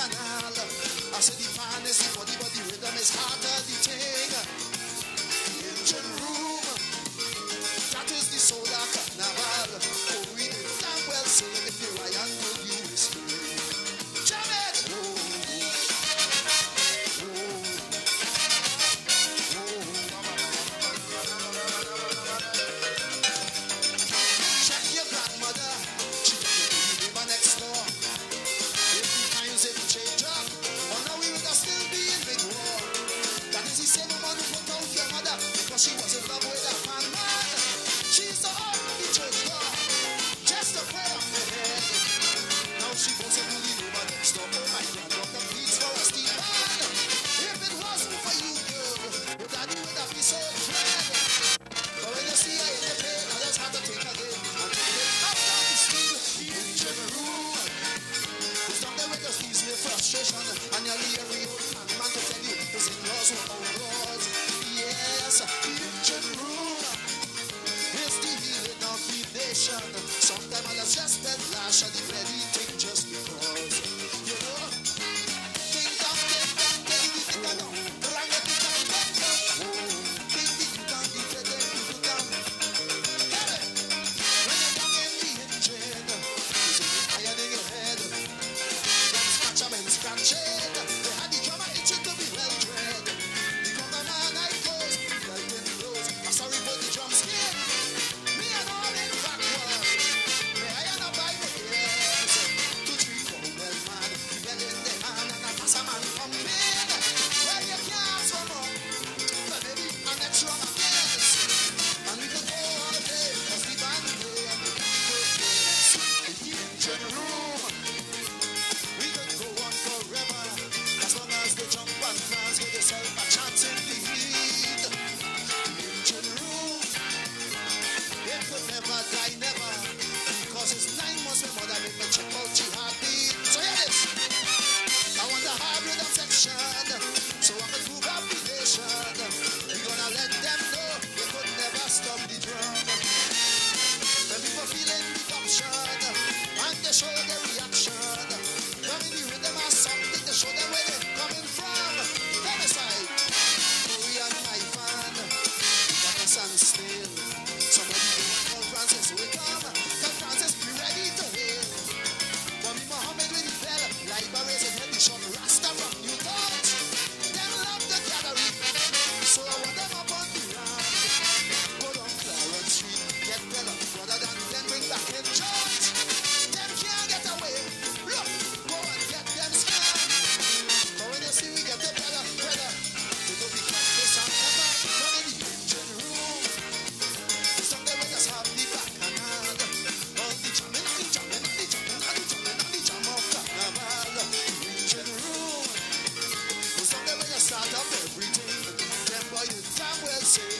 I said the finest for the body rhythm is harder. she was in love with a fine man. She's the only church girl, just a prayer of the head. Now she wants a only over next door. Oh my God, what a beat for a steep man. If it wasn't for you, girl, would I would have been so dread? But when you see her in the pain, I just have to take her in. And take it up down the street, in the room. Who's down there with the season frustration and your leader? just a flash of the ready Peace.